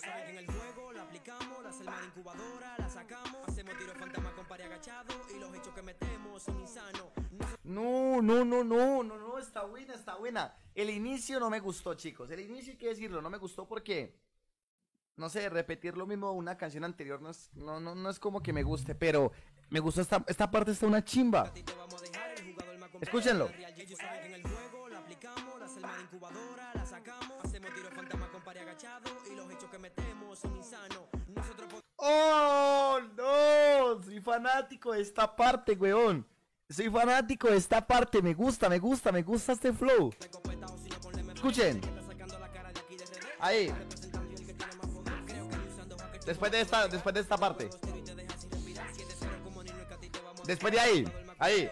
clan real Ellos saben que en el juego la aplicamos La selva de incubadora la sacamos Hacemos tiros fantasma con pari agachado Y los hechos que metemos son insanos No, no, no, no, no, no, está buena, está buena. El inicio no me gustó, chicos. El inicio hay que decirlo, no me gustó porque, no sé, repetir lo mismo una canción anterior no es, no, no, no es como que me guste, pero me gustó esta, esta parte, está una chimba. Escúchenlo. del clan real Ellos saben que en el juego la aplicamos La selva de incubadora que metemos son insanos Nosotros ¡Oh, no! Soy fanático de esta parte, weón. Soy fanático de esta parte, me gusta, me gusta, me gusta este flow. Escuchen. Ahí, después de esta, después de esta parte. dos tiros y te dejas sin respirar 7-0 como niño que a ti te vamos a Después de ahí, ahí.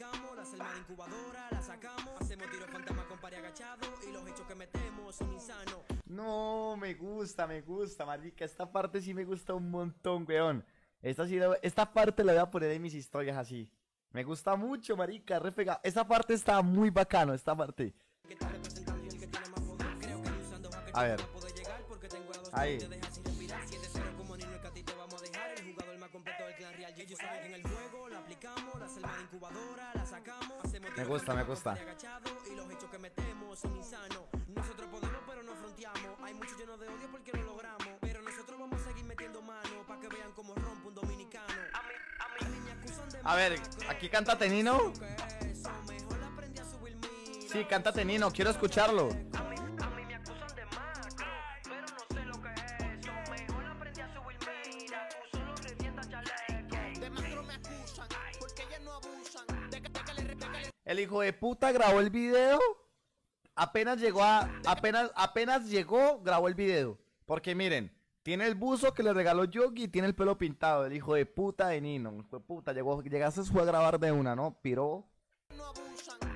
El clan real, y ellos saben que en el juego la aplicamos, la selva de incubadora la sacamos, hacemos tiros fantasma con pari agachado y los hechos que metemos son insanos. No, me gusta, me gusta, marica. Esta parte sí me gusta un montón, weón. Esta, sí la- esta parte la voy a poner en mis historias así. Me gusta mucho, marica, re pega- Esta parte está muy bacano, esta parte. Que está representando completo del clan real, y ellos saben que en el juego la aplicamos, la selva de incubadora la sacamos, hacemos tiros gusta, me gusta. pari agachado y los hechos que metemos son insanos. Nosotros podemos pero no fronteamos, hay muchos llenos de odio porque lo logramos, pero nosotros vamos a seguir metiendo mano para que vean cómo rompe un dominicano. A me ver, aquí canta Tenino. Sí, canta Tenino, quiero escucharlo. El hijo de puta grabó el video. Apenas llegó a. Apenas, apenas llegó, grabó el video. Porque miren, tiene el buzo que le regaló Yogi y tiene el pelo pintado. El hijo de puta de Nino. Hijo de puta, llegó, llegaste fue a grabar de una, ¿no? Piró. no abusan.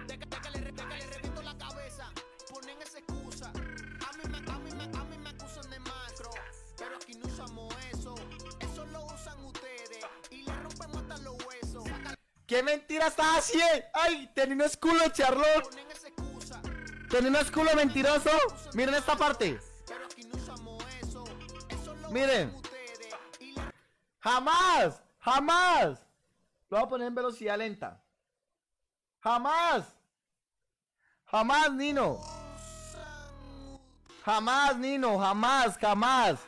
¿Qué mentira estás haciendo? ¡Ay! Tenino es culo, Charlotte. Ponen esa excusa. Tenino es culo mentiroso. Miren esta parte. Miren. ¡Jamás! ¡Jamás! Lo voy a poner en velocidad lenta. ¡Jamás! ¡Jamás, Nino! ¡Jamás, Nino! ¡Jamás! ¡Jamás!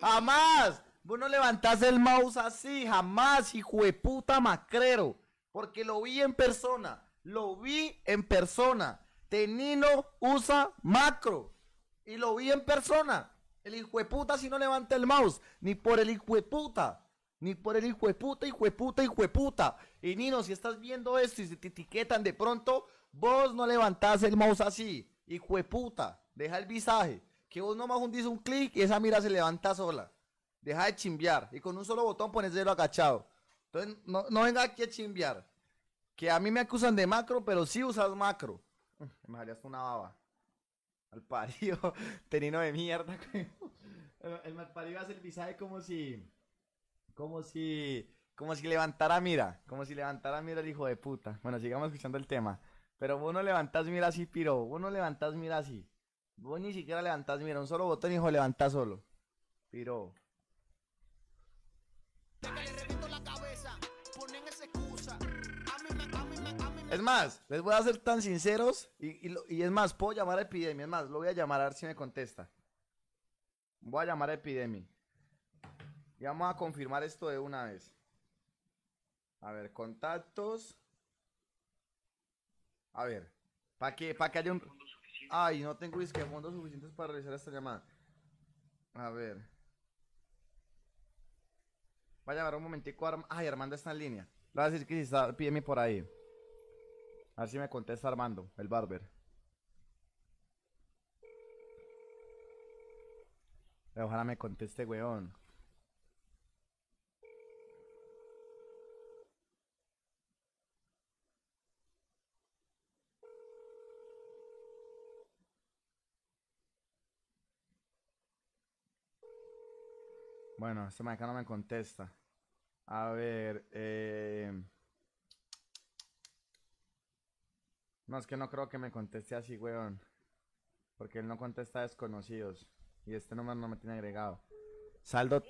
¡Jamás! Vos no levantás el mouse así, jamás, hijo de puta macrero. Porque lo vi en persona. Lo vi en persona. Tenino usa macro. Y lo vi en persona. El hijo de puta si no levanta el mouse. Ni por el hijo de puta. Ni por el hijo de puta, hijo de puta, hijo de puta. Y Nino, si estás viendo esto y se te etiquetan de pronto, vos no levantás el mouse así. Hijo de puta. Deja el visaje. Que vos nomás hundís un clic y esa mira se levanta sola. Deja de chimbear. Y con un solo botón pones cero agachado. Entonces, no, no venga aquí a chimbear. Que a mí me acusan de macro, pero sí usas macro. Me salió hasta una baba. Al parido. Tenino de mierda. El malparido hace el visaje como si. Como si. Como si levantara mira. Como si levantara mira el hijo de puta. Bueno, sigamos escuchando el tema. Pero vos no levantás mira así, piro. Vos no levantás mira así. Vos ni siquiera levantás mira. Un solo botón, hijo, levantás solo. Piro. Es más, les voy a ser tan sinceros. Y, y y es más, puedo llamar a Epidemia. Es más, lo voy a llamar a ver si me contesta. Voy a llamar a Epidemia. Y vamos a confirmar esto de una vez. A ver, contactos. A ver, para que, para que haya un. Ay, no tengo disque fondos suficientes para realizar esta llamada. A ver. Voy a llamar un momentico a Arm- Ay, Armando está en línea. Le voy a decir que si está Epidemia por ahí. A ver si me contesta Armando, el barber. Eh, Ojalá me conteste, weón. Bueno, este acá no me contesta. A ver, eh... No, es que no creo que me conteste así, weón. Porque él no contesta a desconocidos. Y este número no me tiene agregado. Saldo.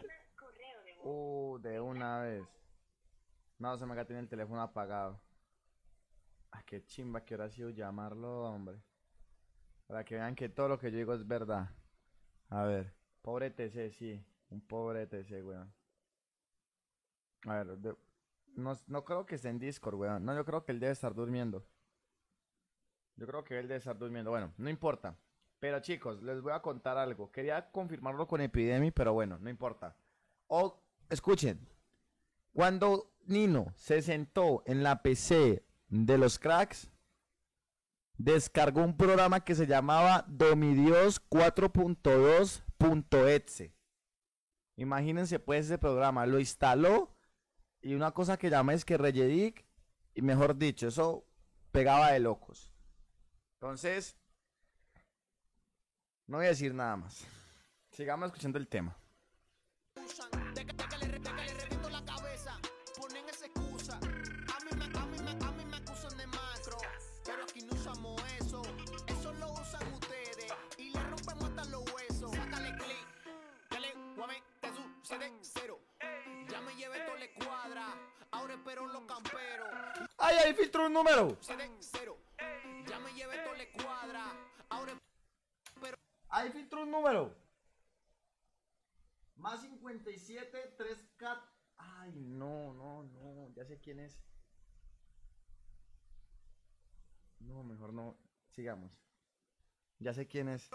Uh, de una vez. No, se me acá tiene el teléfono apagado. Ah, qué chimba que ahora sido llamarlo, hombre. Para que vean que todo lo que yo digo es verdad. A ver, pobre TC, sí. Un pobre TC, weón. A ver, no, no creo que esté en Discord, weón. No, yo creo que él debe estar durmiendo. Yo creo que él debe estar durmiendo. Bueno, no importa. Pero chicos, les voy a contar algo. Quería confirmarlo con Epidemi, pero bueno, no importa. O, escuchen. Cuando Nino se sentó en la PC de los cracks, descargó un programa que se llamaba Domidios 4.2.exe. Imagínense pues ese programa. Lo instaló y una cosa que llama es que Reyedic, y mejor dicho, eso pegaba de locos. Entonces, no voy a decir nada más. Sigamos escuchando el tema. ¡Ay, ahí filtró un número! Ya me llevé cuadra, ahora Ahí filtró un número. Más 57, 3K. Ay, no, no, no. Ya sé quién es. No, mejor no. Sigamos. Ya sé quién es.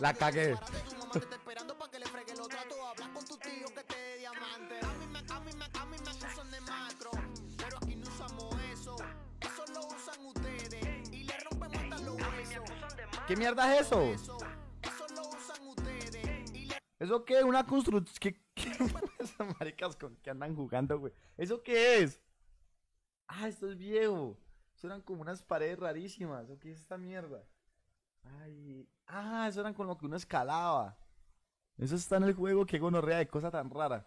la cagué. ¿Qué mierda es eso? Eso, eso lo usan ustedes. Y le ¿Eso qué? Una construcción. ¿Qué, qué esas maricas con que andan jugando, güey? ¿Eso qué es? Ah, esto es viejo. Eso eran como unas paredes rarísimas. ¿O qué es esta mierda? Ay. Ah, eso eran con lo que uno escalaba. Eso está en el juego. Qué gonorrea de cosa tan rara.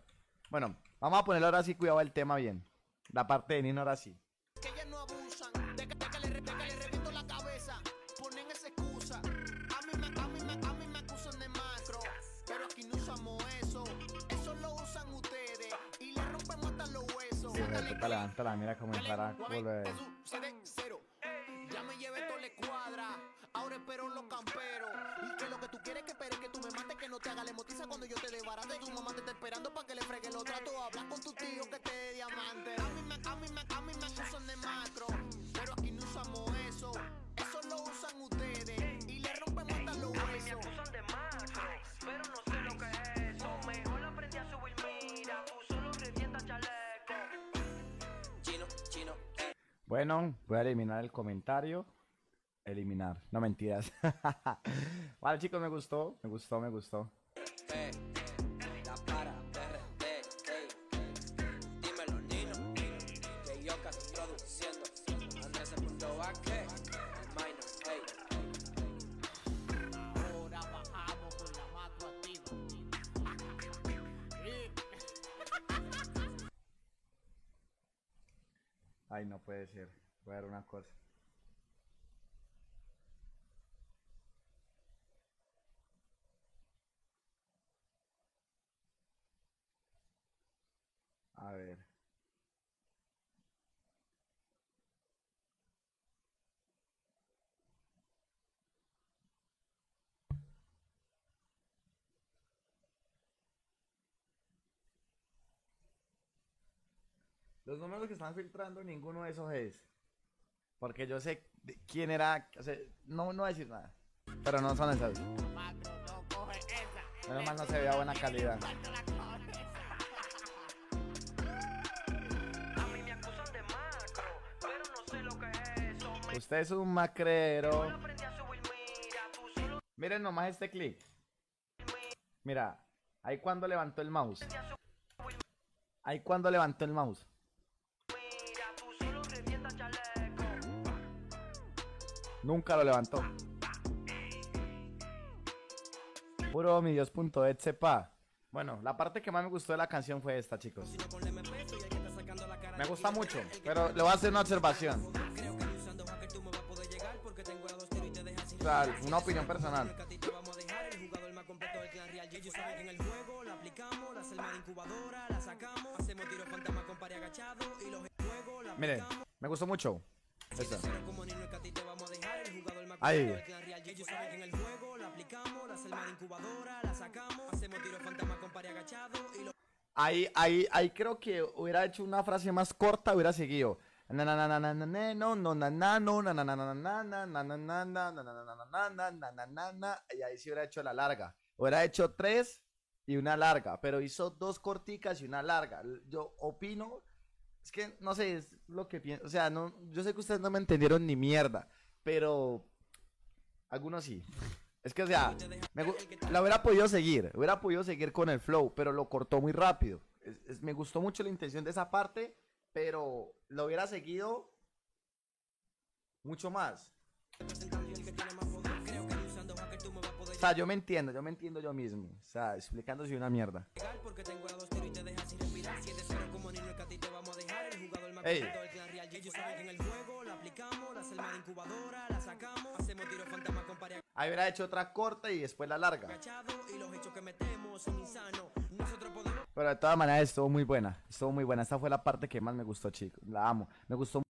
Bueno, vamos a ponerle ahora sí cuidado el tema bien. La parte de Nino ahora sí. que ellas no abusan. De que, de que le, de que le reviento la cabeza. Ponen esa excusa. A mí me, a mí me, a mí me acusan de macro. Pero aquí no usamos eso. Eso lo usan ustedes. Y le rompemos hasta los huesos. Sí, Sácale puta, levántala, mira cómo Dale, para volver. Espero los camperos. Y que lo que tú quieres que espere que tú me mates, que no te haga la emotiza cuando yo te desbarate. Tu mamá te está esperando para que le fregue los tratos. Habla con tu tío que te dé diamante. A mí me, a mí me, a mí me acusan de macro. Pero aquí no usamos eso. Eso lo usan ustedes. Y le rompemos hasta los huesos. acusan de macro, pero no sé lo que es eso. Mejor aprendí a subir, mira, tú solo revienta chaleco. Chino, chino, eh. Bueno, voy a eliminar el comentario. Eliminar, no mentiras. vale, chicos, me gustó, me gustó, me gustó. Ay, no puede ser. Voy a ver una cosa. A ver. Los números que están filtrando, ninguno de esos es. Porque yo sé quién era. o sea, no, no voy a decir nada. Pero no son esos. Macro no coge esa. Menos mal no se veía buena calidad. Usted es un macrero. Miren nomás este clic. Mira, ahí cuando levantó el mouse. Ahí cuando levantó el mouse. Nunca lo levantó. Puro mi Dios.et sepa. Bueno, la parte que más me gustó de la canción fue esta, chicos. Me gusta mucho, pero le voy a hacer una observación. O sea, una opinión personal. Miren, me gustó mucho. Esta. Ahí. Ellos saben el juego, la aplicamos, la selma de incubadora, la sacamos, hacemos tiro fantasma con pari agachado y lo... Ahí, ahí, ahí creo que hubiera hecho una frase más corta, hubiera seguido. Y ahí sí hubiera hecho la larga. Hubiera hecho tres y una larga, pero hizo dos corticas y una larga. Yo opino, es que no sé, es lo que pienso. O sea, no, yo sé que ustedes no me entendieron ni mierda, pero algunos sí. Es que, o sea, me la hubiera podido seguir, hubiera podido seguir con el flow, pero lo cortó muy rápido. Me gustó mucho la intención de esa parte, pero lo hubiera seguido mucho más yo me entiendo, yo me entiendo yo mismo. O sea, explicándose una mierda. Ey. Ahí hubiera hecho otra corta y después la larga. Pero de todas maneras estuvo muy buena. Estuvo muy buena. Esta fue la parte que más me gustó, chicos. La amo. Me gustó